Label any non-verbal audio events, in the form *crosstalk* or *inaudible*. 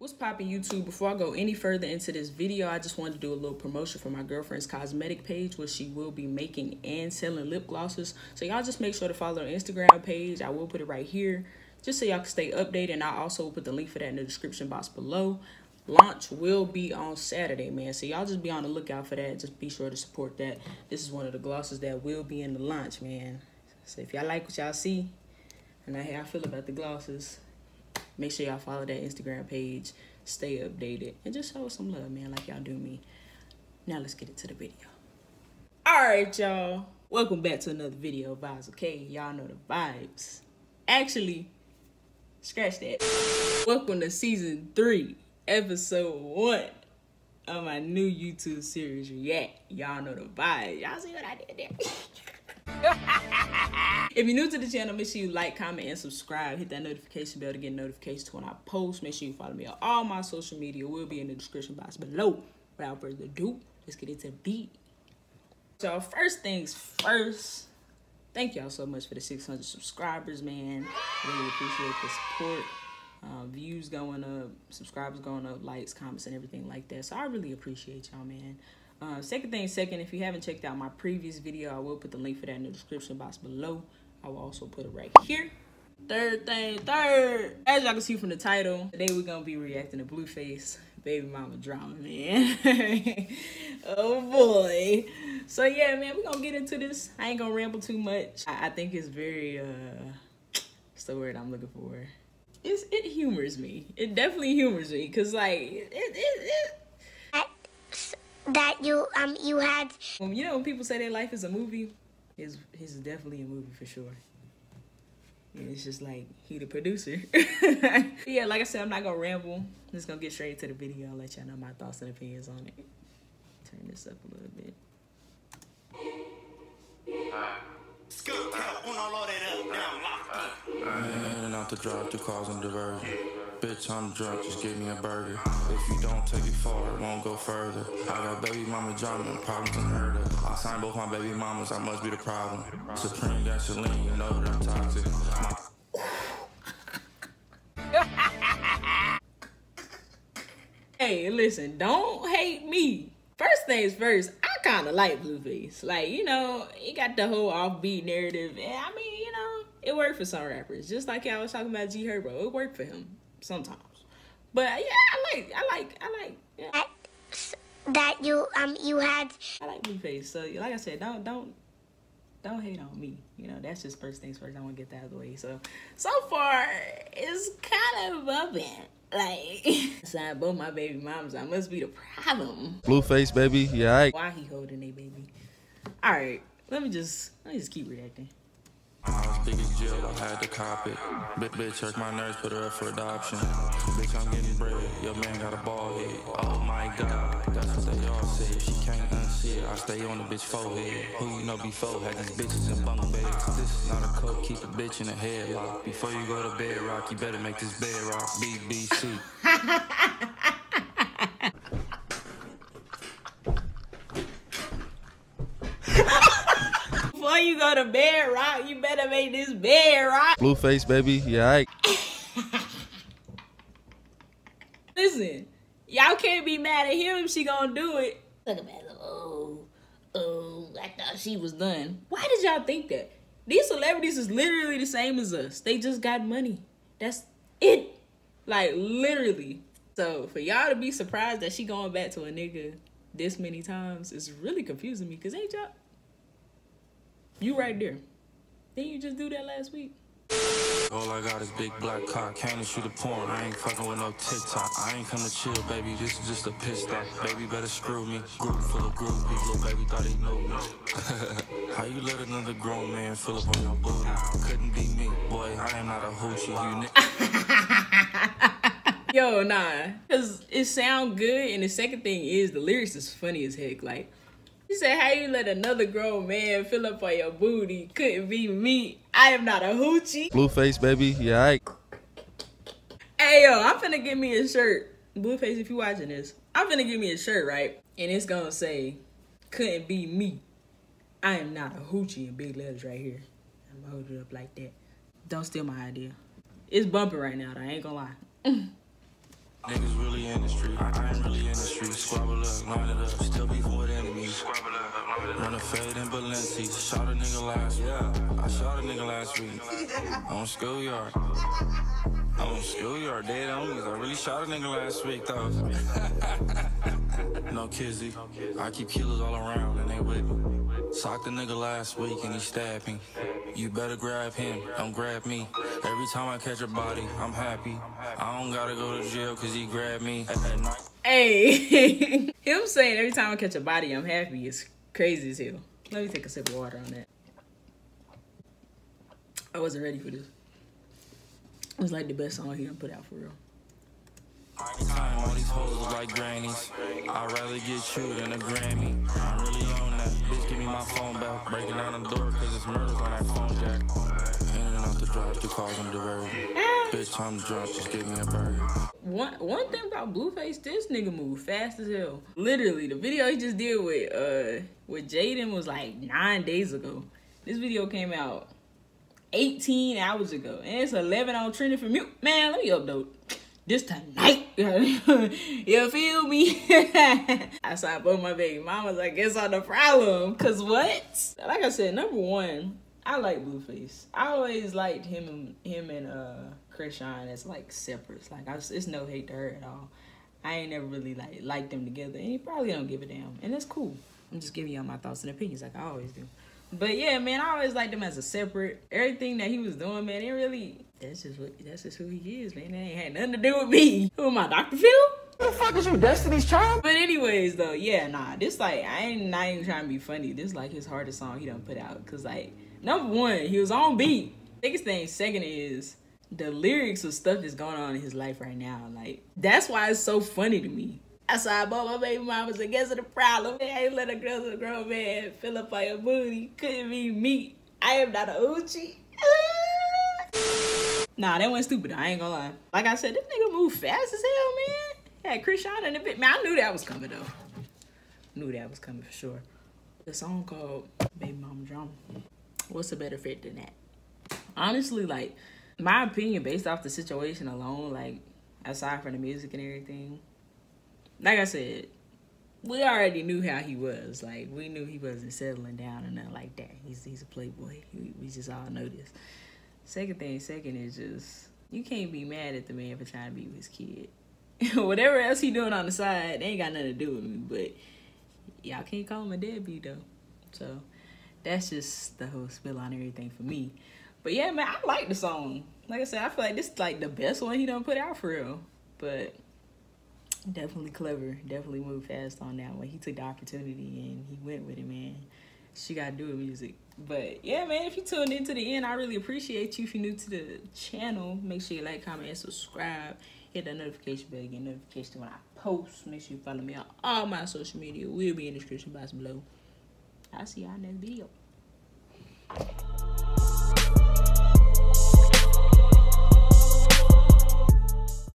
What's poppin' YouTube? Before I go any further into this video, I just wanted to do a little promotion for my girlfriend's cosmetic page where she will be making and selling lip glosses. So y'all just make sure to follow her Instagram page. I will put it right here just so y'all can stay updated. And I'll also put the link for that in the description box below. Launch will be on Saturday, man. So y'all just be on the lookout for that. Just be sure to support that. This is one of the glosses that will be in the launch, man. So if y'all like what y'all see, and I how I feel about the glosses, Make sure y'all follow that Instagram page. Stay updated. And just show us some love, man, like y'all do me. Now let's get into the video. Alright, y'all. Welcome back to another video vibes, okay? Y'all know the vibes. Actually, scratch that. Welcome to season three, episode one of my new YouTube series, React. Y'all know the vibes. Y'all see what I did there? *laughs* *laughs* if you're new to the channel, make sure you like, comment, and subscribe. Hit that notification bell to get notifications when I post. Make sure you follow me on all my social media. Will be in the description box below. Without further ado, let's get into the beat. So first things first, thank y'all so much for the 600 subscribers, man. Really appreciate the support. Uh, views going up, subscribers going up, likes, comments, and everything like that. So I really appreciate y'all, man. Uh, second thing, second, if you haven't checked out my previous video, I will put the link for that in the description box below. I will also put it right here. Third thing, third. As y'all can see from the title, today we're gonna be reacting to Blueface baby mama drama, man. *laughs* oh boy. So yeah, man, we're gonna get into this. I ain't gonna ramble too much. I, I think it's very uh *tsk* what's the word I'm looking for? It's, it humors me. It definitely humors me because like it, it, it that you um you had. Um, you know when people say their life is a movie, his his is definitely a movie for sure. And it's just like he the producer. *laughs* yeah, like I said, I'm not gonna ramble. I'm just gonna get straight to the video and let y'all know my thoughts and opinions on it. Turn this up a little bit. Skunk on all that up, now locked in. And out the drive to causing diversion. Bitch, I'm drunk, just give me a burger. If you don't take it far, it won't go further. I got baby mama drama problems unheard of. I signed both my baby mamas, I must be the problem. Supreme gasoline, you know that I'm toxic. hey, listen, don't hate me. First things first, I kind of like Blueface. Like, you know, he got the whole offbeat narrative. And I mean, you know, it worked for some rappers. Just like I was talking about G Herbo, it worked for him sometimes. But yeah, I like, I like, I like. Yeah. That you um you had. I like Blueface. So like I said, don't don't don't hate on me. You know, that's just first things first. I want to get that out of the way. So so far, it's kind of bumping. Like, *laughs* signed both my baby moms. I must be the problem. Blueface, baby. Yeah. I... Why he holding a baby? All right, let me just let me just keep reacting. I was big as jail, I had to cop it. Big bitch hurt my nerves, put her up for adoption. Bitch, I'm getting bread, your man got a ball head. Oh my god, that's what they all say. She can't unsee it, I stay on the bitch forehead. Who you know before had these bitches in bunk beds. This is not a coke, keep a bitch in a headlock. Before you go to bed, rock, you better make this bed rock. BBC. *laughs* you bed rock, you better make this bed rock. Blueface, baby. Yeah, *laughs* Listen, y'all can't be mad at him if she gonna do it. Look at that. Oh, oh, I thought she was done. Why did y'all think that? These celebrities is literally the same as us. They just got money. That's it. Like, literally. So, for y'all to be surprised that she going back to a nigga this many times is really confusing me. Because ain't y'all... You right there. Didn't you just do that last week? All I got is big black cock. Can't shoot a porn. I ain't fucking with no TikTok. I ain't come to chill, baby. This is just a piss stop. Baby better screw me. Group full of groupies. Little baby thought he knew me. *laughs* How you let another grown man fill up on your booty? Couldn't be me. Boy, I am not a hoochie. You *laughs* Yo, nah. Cause it sound good and the second thing is the lyrics is funny as heck. Like he said, how you let another grown man fill up on your booty? Couldn't be me. I am not a hoochie. Blueface, baby. Yeah, I... Hey, yo, I'm finna get me a shirt. Blueface, if you watching this, I'm finna get me a shirt, right? And it's gonna say, couldn't be me. I am not a hoochie in big letters right here. I'm gonna hold it up like that. Don't steal my idea. It's bumping right now, though. I ain't gonna lie. *laughs* Niggas really in the street. I ain't really in the street. Squabble up, line it up. Fade in Balenci. Shot a nigga last week. I shot a nigga last week. On schoolyard. On schoolyard. Dead homies. I really shot a nigga last week though. no kizzy. I keep killers all around and they with me. Socked a nigga last week and he stabbed me. You better grab him, don't grab me. Every time I catch a body, I'm happy. I don't gotta go to jail cause he grabbed me at, at night. Hey, *laughs* him saying every time I catch a body, I'm happy is crazy as hell. Let me take a sip of water on that. I wasn't ready for this. It was like the best song he done put out for real. Time, all these hoes like grannies. I'd rather get you than a Grammy. I'm really on that. Bitch, give me my phone back. Breaking down the door cause it's murders on that phone jack. Out the drive, two cars the road. Bitch, I'm drunk, just give me a burger. One one thing about Blueface, this nigga move fast as hell. Literally, the video he just did with uh with Jaidyn was like nine days ago. This video came out 18 hours ago, and it's 11 on trending for mute. Man, let me upload this tonight. *laughs* you feel me? *laughs* I saw both my baby mamas. I guess on the problem. Cause what? Like I said, number one, I like Blueface. I always liked him and him and uh Chrisean as like separates. Like I, it's no hate to her at all. I ain't never really like liked them together, and he probably don't give a damn, and that's cool. I'm just giving y'all my thoughts and opinions like I always do. But yeah, man, I always liked him as a separate. Everything that he was doing, man, it really that's just what that's just who he is, man. That ain't had nothing to do with me. Who am I, Dr. Phil? Who the fuck is you, Destiny's Child? But anyways, though, yeah, nah, this like I ain't not even trying to be funny. This like his hardest song he done put out. Cause like number one, he was on beat. Biggest thing, second is the lyrics of stuff that's going on in his life right now. Like that's why it's so funny to me. I saw I bought my baby mamas and guess the problem. I ain't let a girl a grown man fill up on your booty. Couldn't be me. I am not a Uchi. *laughs* nah, that went stupid. I ain't gonna lie. Like I said, this nigga move fast as hell, man. Yeah, Chrisean in a bit. Man, I knew that was coming though. Knew that was coming for sure. The song called Baby Mama Drama. What's a better fit than that? Honestly, like my opinion based off the situation alone, like aside from the music and everything, like I said, we already knew how he was. Like we knew he wasn't settling down or nothing like that. He's he's a playboy. We, we just all know this. Second thing, second is just you can't be mad at the man for trying to be with his kid. *laughs* Whatever else he doing on the side, ain't got nothing to do with me. But y'all can't call him a deadbeat though. So that's just the whole spill on everything for me. But yeah, man, I like the song. Like I said, I feel like this is like the best one he done put out for real. But definitely clever. Definitely moved fast on that one. He took the opportunity and he went with it, man. She got to do it music. But yeah, man, if you tuned in to the end, I really appreciate you. If you're new to the channel, make sure you like, comment, and subscribe. Hit that notification bell get notification when I post. Make sure you follow me on all my social media. We'll be in the description box below. I'll see y'all next video.